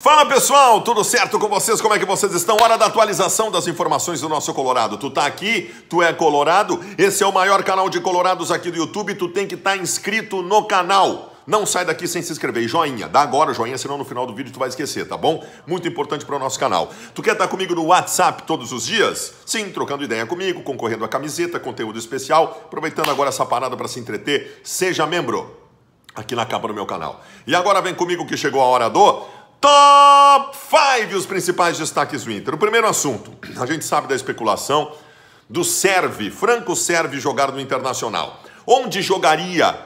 Fala pessoal, tudo certo com vocês? Como é que vocês estão? Hora da atualização das informações do nosso Colorado. Tu tá aqui, tu é Colorado, esse é o maior canal de Colorados aqui do YouTube, tu tem que estar tá inscrito no canal. Não sai daqui sem se inscrever. E joinha, dá agora joinha, senão no final do vídeo tu vai esquecer, tá bom? Muito importante para o nosso canal. Tu quer estar tá comigo no WhatsApp todos os dias? Sim, trocando ideia comigo, concorrendo a camiseta, conteúdo especial. Aproveitando agora essa parada para se entreter, seja membro aqui na capa do meu canal. E agora vem comigo que chegou a hora do Top 5 os principais destaques do Inter. O primeiro assunto, a gente sabe da especulação do Serve, Franco Serve jogar no Internacional. Onde jogaria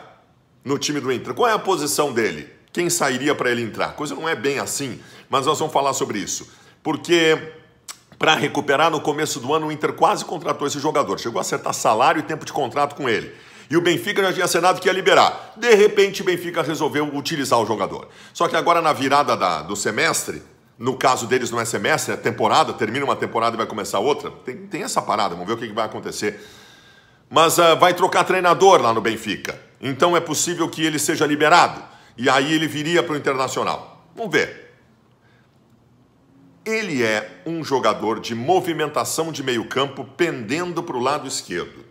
no time do Inter? Qual é a posição dele? Quem sairia para ele entrar? Coisa não é bem assim, mas nós vamos falar sobre isso. Porque para recuperar no começo do ano o Inter quase contratou esse jogador, chegou a acertar salário e tempo de contrato com ele. E o Benfica já tinha assinado que ia liberar. De repente, o Benfica resolveu utilizar o jogador. Só que agora, na virada da, do semestre, no caso deles não é semestre, é temporada, termina uma temporada e vai começar outra. Tem, tem essa parada, vamos ver o que, que vai acontecer. Mas uh, vai trocar treinador lá no Benfica. Então é possível que ele seja liberado. E aí ele viria para o Internacional. Vamos ver. Ele é um jogador de movimentação de meio campo pendendo para o lado esquerdo.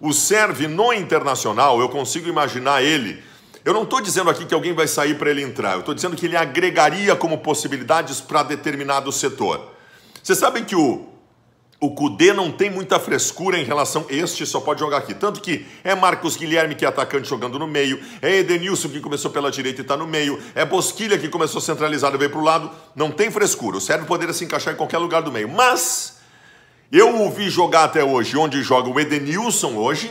O serve no internacional, eu consigo imaginar ele. Eu não estou dizendo aqui que alguém vai sair para ele entrar, eu estou dizendo que ele agregaria como possibilidades para determinado setor. Vocês sabem que o, o Cudê não tem muita frescura em relação. Este só pode jogar aqui. Tanto que é Marcos Guilherme, que é atacante, jogando no meio. É Edenilson, que começou pela direita e está no meio. É Bosquilha, que começou centralizado e veio para o lado. Não tem frescura. O Sérvio poderia se encaixar em qualquer lugar do meio. Mas eu o vi jogar até hoje, onde joga o Edenilson hoje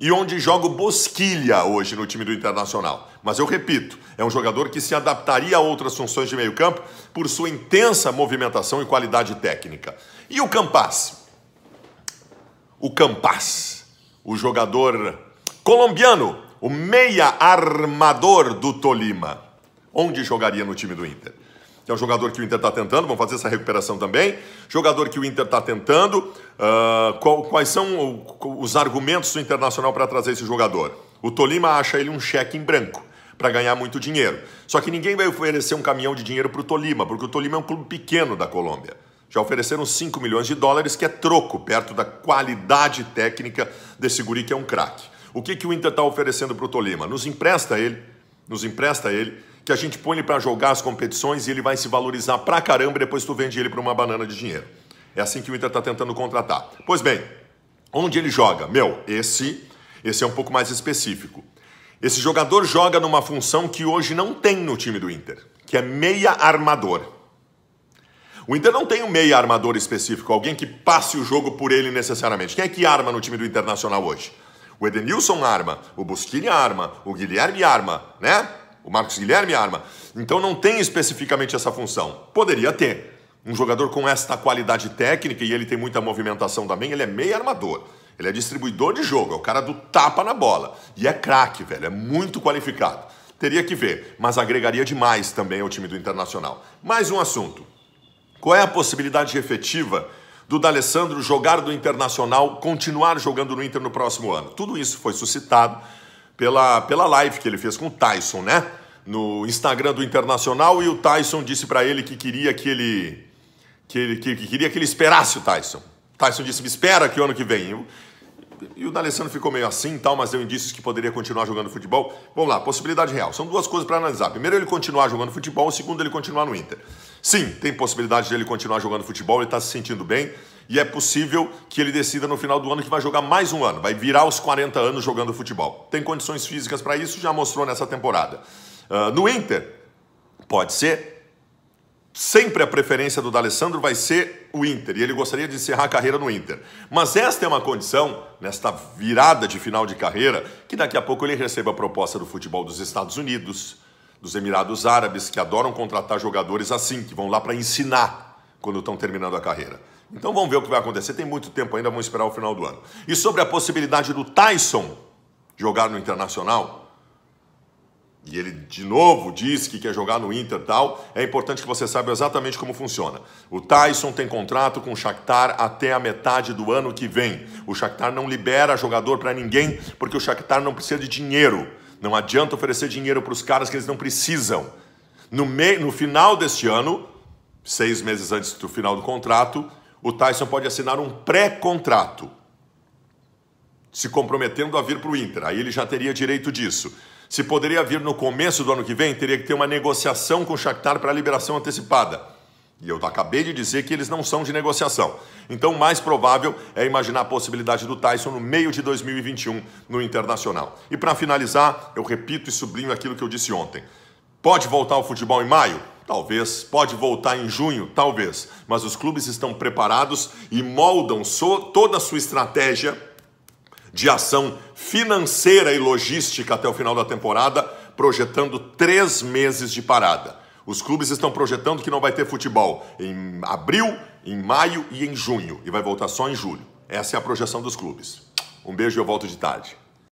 e onde joga o Bosquilha hoje no time do Internacional. Mas eu repito, é um jogador que se adaptaria a outras funções de meio campo por sua intensa movimentação e qualidade técnica. E o Campas? O Campas, o jogador colombiano, o meia armador do Tolima. Onde jogaria no time do Inter? Que é um jogador que o Inter está tentando, vamos fazer essa recuperação também. Jogador que o Inter está tentando. Uh, qual, quais são os argumentos do Internacional para trazer esse jogador? O Tolima acha ele um cheque em branco para ganhar muito dinheiro. Só que ninguém vai oferecer um caminhão de dinheiro para o Tolima, porque o Tolima é um clube pequeno da Colômbia. Já ofereceram 5 milhões de dólares, que é troco, perto da qualidade técnica desse guri que é um craque. O que, que o Inter está oferecendo para o Tolima? Nos empresta ele, nos empresta ele que a gente põe ele para jogar as competições e ele vai se valorizar pra caramba e depois tu vende ele para uma banana de dinheiro. É assim que o Inter está tentando contratar. Pois bem, onde ele joga? Meu, esse, esse é um pouco mais específico. Esse jogador joga numa função que hoje não tem no time do Inter, que é meia armador. O Inter não tem um meia armador específico, alguém que passe o jogo por ele necessariamente. Quem é que arma no time do Internacional hoje? O Edenilson arma, o Busquini arma, o Guilherme arma, né? O Marcos Guilherme arma. Então não tem especificamente essa função. Poderia ter. Um jogador com esta qualidade técnica e ele tem muita movimentação também, ele é meio armador. Ele é distribuidor de jogo, é o cara do tapa na bola. E é craque, velho, é muito qualificado. Teria que ver, mas agregaria demais também ao time do Internacional. Mais um assunto. Qual é a possibilidade efetiva do D'Alessandro jogar do Internacional, continuar jogando no Inter no próximo ano? Tudo isso foi suscitado pela, pela live que ele fez com o Tyson, né? No Instagram do Internacional e o Tyson disse para ele que queria que ele que ele que, que, queria que ele esperasse o Tyson. Tyson disse: "Me espera que o ano que vem". Eu, e o D'Alessandro ficou meio assim, tal, mas deu indícios que poderia continuar jogando futebol. Vamos lá, possibilidade real. São duas coisas para analisar. Primeiro, ele continuar jogando futebol, segundo, ele continuar no Inter. Sim, tem possibilidade de ele continuar jogando futebol, ele está se sentindo bem e é possível que ele decida no final do ano que vai jogar mais um ano, vai virar os 40 anos jogando futebol. Tem condições físicas para isso, já mostrou nessa temporada. Uh, no Inter, pode ser. Sempre a preferência do D'Alessandro vai ser o Inter, e ele gostaria de encerrar a carreira no Inter. Mas esta é uma condição, nesta virada de final de carreira, que daqui a pouco ele receba a proposta do futebol dos Estados Unidos, dos Emirados Árabes, que adoram contratar jogadores assim, que vão lá para ensinar quando estão terminando a carreira. Então vamos ver o que vai acontecer. Tem muito tempo ainda, vamos esperar o final do ano. E sobre a possibilidade do Tyson jogar no Internacional, e ele de novo diz que quer jogar no Inter tal, é importante que você saiba exatamente como funciona. O Tyson tem contrato com o Shakhtar até a metade do ano que vem. O Shakhtar não libera jogador para ninguém, porque o Shakhtar não precisa de dinheiro. Não adianta oferecer dinheiro para os caras que eles não precisam. No, no final deste ano, seis meses antes do final do contrato, o Tyson pode assinar um pré-contrato, se comprometendo a vir para o Inter. Aí ele já teria direito disso. Se poderia vir no começo do ano que vem, teria que ter uma negociação com o Shakhtar para a liberação antecipada. E eu acabei de dizer que eles não são de negociação. Então, o mais provável é imaginar a possibilidade do Tyson no meio de 2021 no Internacional. E para finalizar, eu repito e sublinho aquilo que eu disse ontem. Pode voltar ao futebol em maio? Talvez. Pode voltar em junho? Talvez. Mas os clubes estão preparados e moldam so toda a sua estratégia de ação financeira e logística até o final da temporada, projetando três meses de parada. Os clubes estão projetando que não vai ter futebol em abril, em maio e em junho, e vai voltar só em julho. Essa é a projeção dos clubes. Um beijo e eu volto de tarde.